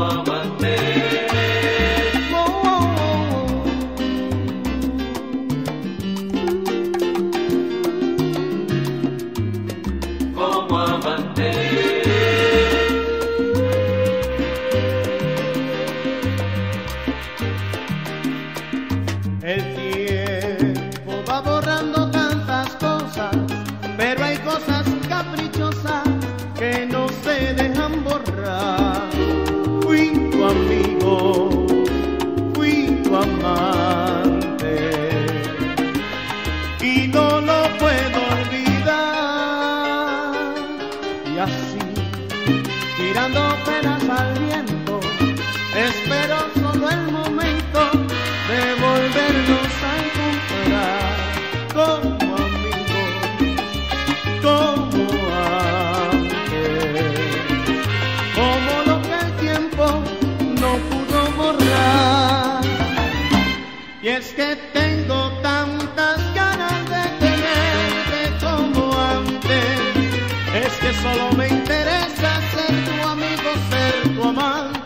mama. así, tirando penas al viento. Espero solo el momento de volvernos a encontrar como amigos, como antes, como lo que el tiempo no pudo borrar. Y es que tengo tantas ganas. solo me interesa ser tu amigo, ser tu amante.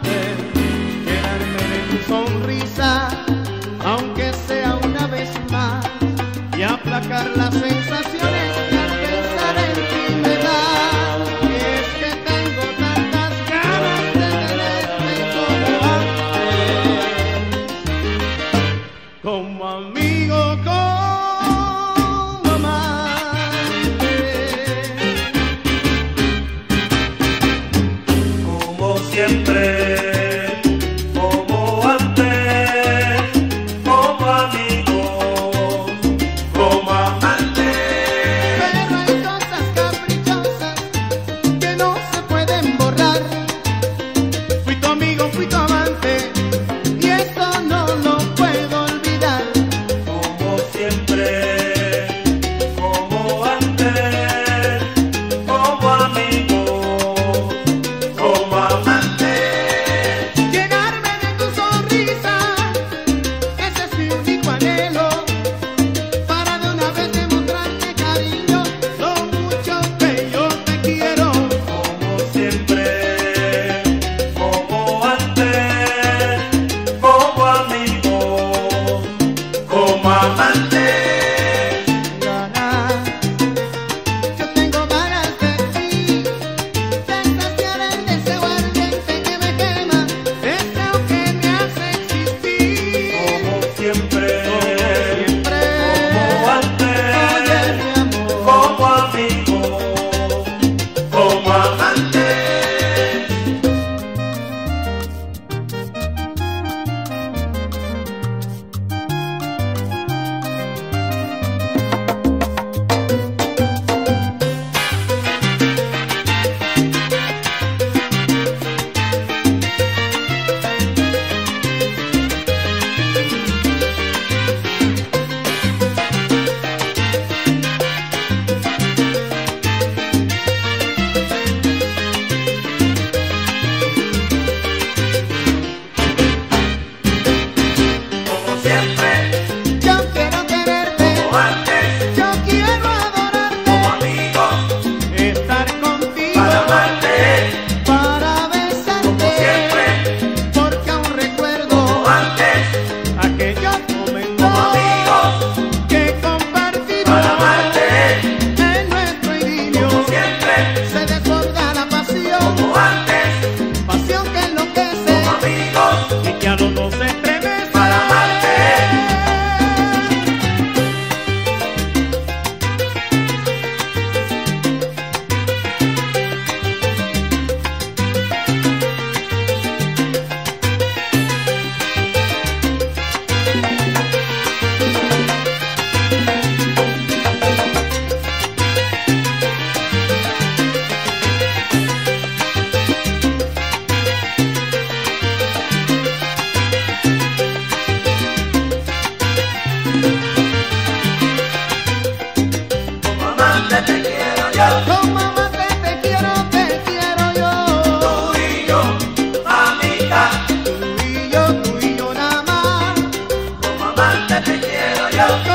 Help